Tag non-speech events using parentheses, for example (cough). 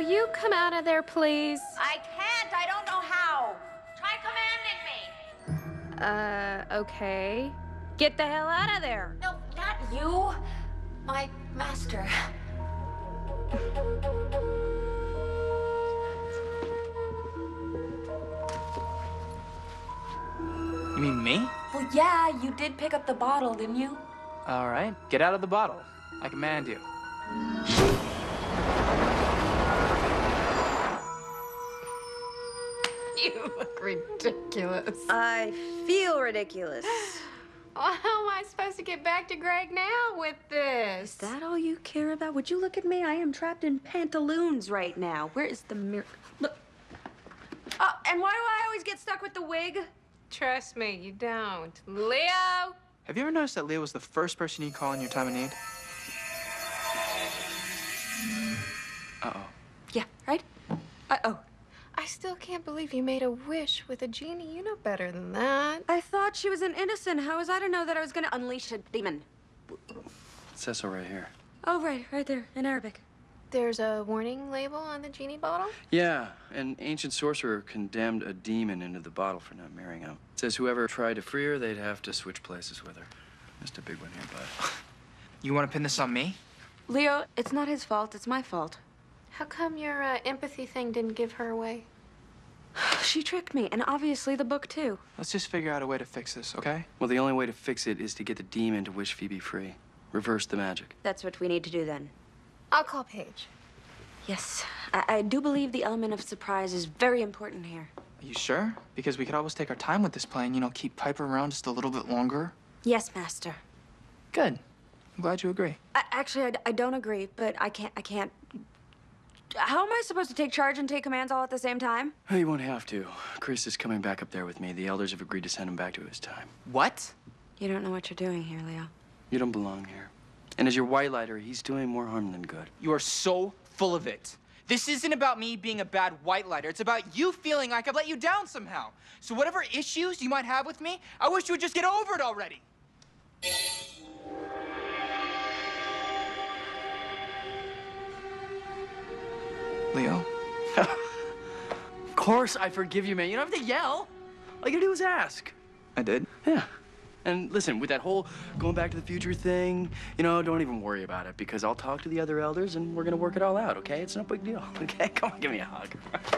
will you come out of there, please? I can't. I don't know how. Try commanding me. Uh, okay. Get the hell out of there. No, not you. My master. You mean me? Well, yeah, you did pick up the bottle, didn't you? All right, get out of the bottle. I command you. You (laughs) look ridiculous. I feel ridiculous. (sighs) Well, how am I supposed to get back to Greg now with this? Is that all you care about? Would you look at me? I am trapped in pantaloons right now. Where is the mirror? Look. Oh, and why do I always get stuck with the wig? Trust me, you don't. Leo! Have you ever noticed that Leo was the first person you call in your time of need? Uh-oh. Yeah, right? Uh oh. I still can't believe you made a wish with a genie. You know better than that. I thought she was an innocent. How was I to know that I was gonna unleash a demon? It says so right here. Oh, right, right there, in Arabic. There's a warning label on the genie bottle? Yeah, an ancient sorcerer condemned a demon into the bottle for not marrying him. It says whoever tried to free her, they'd have to switch places with her. Missed a big one here, bud. You want to pin this on me? Leo, it's not his fault, it's my fault. How come your uh, empathy thing didn't give her away? (sighs) She tricked me, and obviously the book too. Let's just figure out a way to fix this, okay? Well, the only way to fix it is to get the demon to wish Phoebe free. Reverse the magic. That's what we need to do then. I'll call Paige. Yes, I, I do believe the element of surprise is very important here. Are you sure? Because we could always take our time with this plan, you know, keep Piper around just a little bit longer. Yes, Master. Good. I'm glad you agree. I, actually, I, I don't agree, but I can't. I can't. How am I supposed to take charge and take commands all at the same time? Oh, you won't have to. Chris is coming back up there with me. The elders have agreed to send him back to his time. What? You don't know what you're doing here, Leo. You don't belong here. And as your whitelighter, he's doing more harm than good. You are so full of it. This isn't about me being a bad whitelighter. It's about you feeling like I've let you down somehow. So whatever issues you might have with me, I wish you would just get over it already. Leo? (laughs) Of course, I forgive you, man. You don't have to yell. All you gotta do is ask. I did. Yeah. And listen, with that whole going back to the future thing, you know, don't even worry about it because I'll talk to the other elders and we're gonna work it all out, okay? It's no big deal, (laughs) okay? Come on, give me a hug. (laughs)